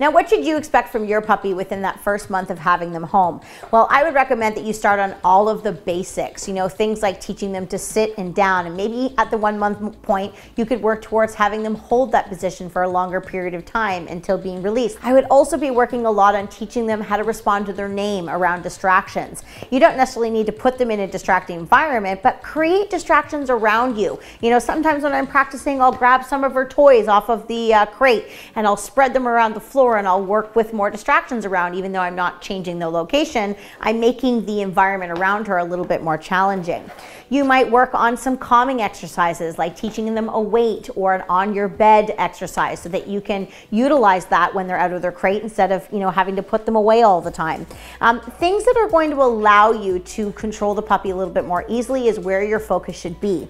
Now, what should you expect from your puppy within that first month of having them home? Well, I would recommend that you start on all of the basics, you know, things like teaching them to sit and down. And maybe at the one month point, you could work towards having them hold that position for a longer period of time until being released. I would also be working a lot on teaching them how to respond to their name around distractions. You don't necessarily need to put them in a distracting environment, but create distractions around you. You know, sometimes when I'm practicing, I'll grab some of her toys off of the uh, crate and I'll spread them around the floor and I'll work with more distractions around, even though I'm not changing the location, I'm making the environment around her a little bit more challenging. You might work on some calming exercises like teaching them a wait or an on your bed exercise so that you can utilize that when they're out of their crate instead of you know having to put them away all the time. Um, things that are going to allow you to control the puppy a little bit more easily is where your focus should be.